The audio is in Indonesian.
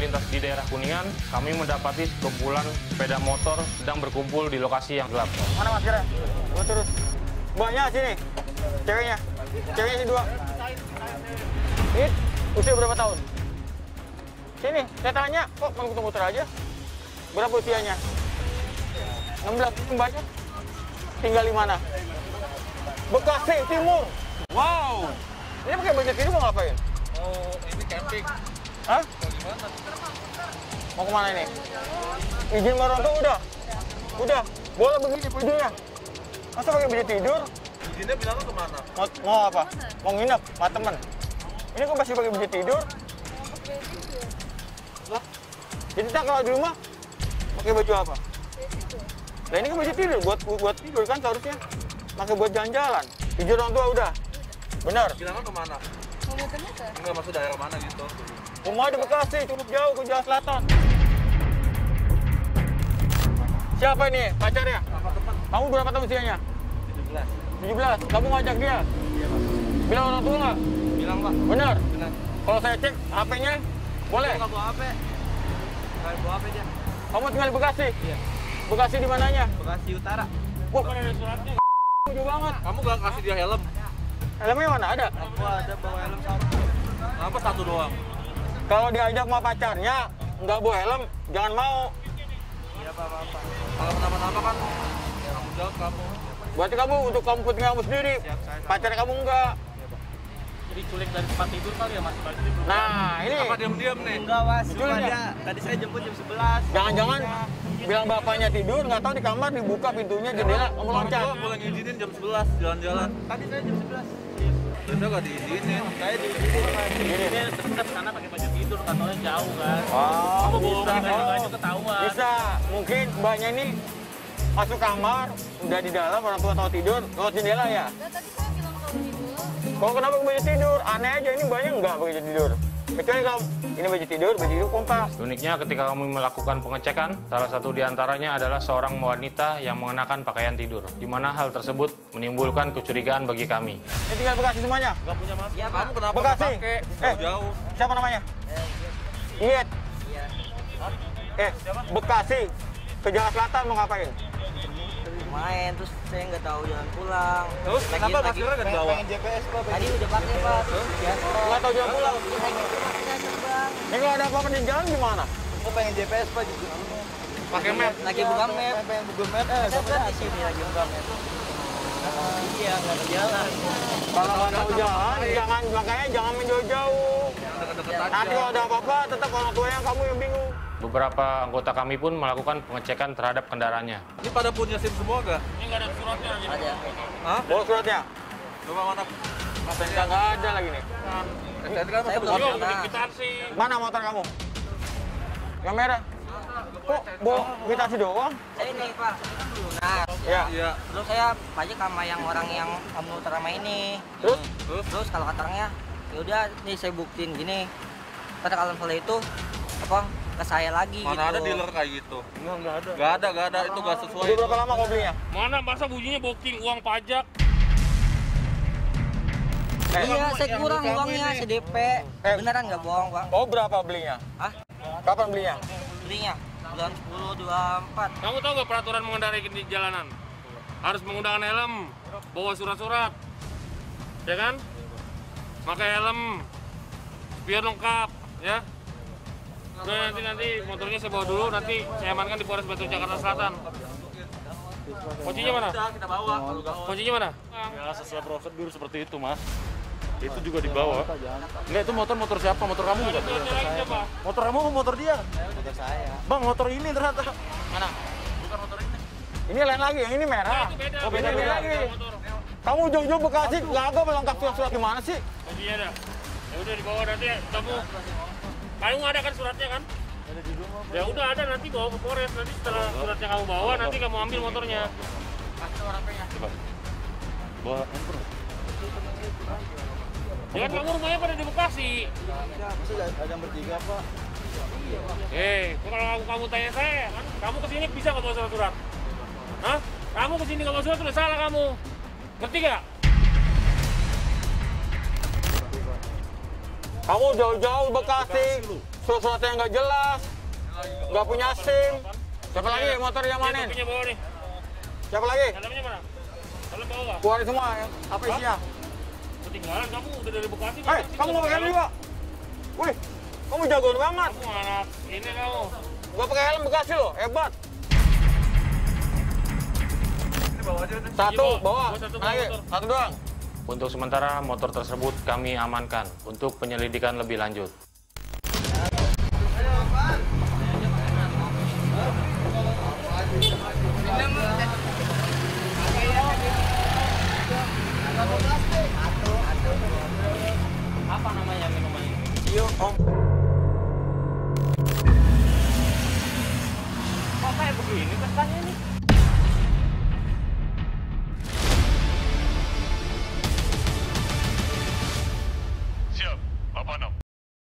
melintas di daerah Kuningan, kami mendapati sekumpulan sepeda motor sedang berkumpul di lokasi yang gelap. Mana maskernya? Gua terus. Mbaknya sini. Ceweknya. Ceweknya sini dua. Ini usia berapa tahun? Sini, saya tanya. Kok main muter-muter aja? Berapa usianya? 16. Mbaknya tinggal di mana? Bekasi Timur. Wow. Ini pakai baju tidur mau ngapain? Oh, ini camping. Hah? Mau ke mana ini? Izin tua udah? Udah? Boleh begini videonya? Masa pakai baju tidur? Izinnya bilangnya ke mana? Mau, mau apa? Mau nginep sama temen? Ini kok masih pakai baju tidur? Lah, jadi tak kalau di rumah pakai baju apa? Nah ini kan baju tidur, buat buat tidur kan seharusnya. Pakai buat jalan-jalan. Izin orang tua udah? Benar? Bilangnya ke mana? Mau muter-muter? Enggak masuk daerah mana gitu. Rumah di Bekasi, cukup jauh ke Jalan Selatan. Siapa ini pacarnya? Kamu berapa tahun usianya? 17. 17. Kamu ngajak dia? Bilang orang tua nggak? Bilang pak. Benar. Benar. Kalau saya cek HP-nya, boleh. Enggak bawa HP. Enggak bawa HP dia. Kamu tinggal di Bekasi? Iya. Bekasi di mananya? Bekasi Utara. Wah, kan ada suratnya. Jauh banget. Kamu gak kasih dia helm? Helmnya mana ada? Aku ada bawa helm satu. Kenapa satu doang? Kalau diajak sama pacarnya, nggak bawa helm, jangan mau. Iya pak, apa Kalau kenapa-napa kan kamu jawab kamu. Berarti kamu untuk kamu penting kamu sendiri. Siap, saya- Pacar kamu enggak. diculik dari tempat tidur kali ya mas Berarti belum Nah, ini Apa diam-diam nih? enggak mas cuma ya? dia tadi saya jemput jam 11 jangan-jangan bilang bapaknya tidur, nggak tahu di kamar dibuka pintunya jendela, kamu loncat. Gua boleh ngizinin jam 11 jalan-jalan. tadi saya jam 11 Biasa gak diizinin. saya di sini ini tetap sana pakai baju tidur kantornya jauh kan Oh, kamu bohong bisa. Oh, baju ketahuan Bisa, mungkin mbaknya ini masuk kamar, udah di dalam, orang tua tahu tidur, lewat jendela ya. Nah, tadi saya bilang kalau tidur. Kalau kenapa baju tidur? Aneh aja, ini mbaknya enggak pakai tidur. Kecuali kalau ini baju tidur, baju tidur kompas. Uniknya ketika kami melakukan pengecekan, salah satu di antaranya adalah seorang wanita yang mengenakan pakaian tidur, di mana hal tersebut menimbulkan kecurigaan bagi kami. Ini tinggal Bekasi semuanya. Gak punya masker. Kamu kenapa Bekasi. pakai? Eh. Jauh. Siapa namanya? Iyet. Eh, Bekasi. Ke Jakarta Selatan mau ngapain? Main terus saya nggak tahu jalan pulang Terus Lagi- kenapa lagi- maskernya gak dibawa? tadi udah pakai pak ya Nggak tahu jalan pulang. Ini kalau ada apa-apa di jalan gimana? saya pengen GPS pak juga Pakai map. lagi buka map pengen Google Map eh saya di sini lagi buka map iya nggak ada jalan Kalau nggak tahu jalan, jangan makanya jangan main jauh-jauh. Deket-deket aja. Nanti kalau ada apa-apa, tetap orang tua yang kamu yang bingung. Beberapa anggota kami pun melakukan pengecekan terhadap kendaraannya. Ini pada punya SIM semua gak? ada Hah? Bawa suratnya. Coba mana? STNK nggak ada lagi nih. STNK kan saya belum dalam. pernah Mana motor kamu? Yang merah. Kok bawa imitasi doang? saya ini pak lunas Ya. Iya. terus saya pajak sama yang orang yang kamu terama ini Terus? Terus? terus kalau kata orangnya ya udah nih saya buktiin gini kata kalau misalnya itu apa ke saya lagi Mana gitu ada dealer kayak gitu? Enggak, enggak ada. Gak ada, gak ada. Itu gak sesuai. Udah berapa lama kau belinya? mana masa bunyinya booking uang pajak Eh, iya saya kurang uangnya CDP Eh. beneran nggak bohong pak Oh berapa belinya? ah Kapan belinya? belinya bulan 10 24 kamu tahu nggak peraturan mengendarai di jalanan harus menggunakan helm bawa surat-surat ya kan pakai helm biar lengkap ya Udah nanti nanti motornya saya bawa dulu. Nanti saya amankan di Polres Batu Jakarta Selatan. Kuncinya mana? Kita bawa. kuncinya mana? Ya sesuai prosedur seperti itu mas. Itu juga dibawa. Enggak itu motor motor siapa? Motor kamu bukan Motor siapa? motor kamu motor dia? Motor saya. Bang motor ini ternyata. Mana? Ini. Lain lagi, yang ini merah. Itu beda. Oh beda Beda, beda. Beda, lagi. motor. Kamu jauh-jauh Bekasi, nggak ada melengkap surat-surat di mana sih? kuncinya ada. Ya udah dibawa nanti kamu kamu ada kan suratnya kan? Ya udah ada nanti bawa ke Polres. Nanti setelah suratnya kamu bawa nanti kamu ambil motornya. Bawa handphone. Ya kan kamu rumahnya pada di Bekasi. Ada yang bertiga pak? Eh kalau kamu, kamu tanya saya kan? Kamu ke sini bisa nggak bawa surat-surat. Hah? kamu ke sini nggak bawa surat sudah salah kamu. Ngerti gak? Kamu jauh-jauh Bekasi, surat-suratnya nggak jelas, nggak punya SIM. Siapa lagi motor yang nih. Siapa lagi? Helmnya mana? Helm bawa nggak? Keluarin semua ya. Apa isinya? Ketinggalan kamu udah dari Bekasi. Hei, kamu mau pakai helm juga? Wih, kamu jagoan banget. Kamu anak ini kamu. Gua pakai helm Bekasi loh, hebat. Satu, Iya, bawa. satu, lagi? bawa. Satu doang. Untuk sementara, motor tersebut kami amankan untuk penyelidikan lebih lanjut. Apa?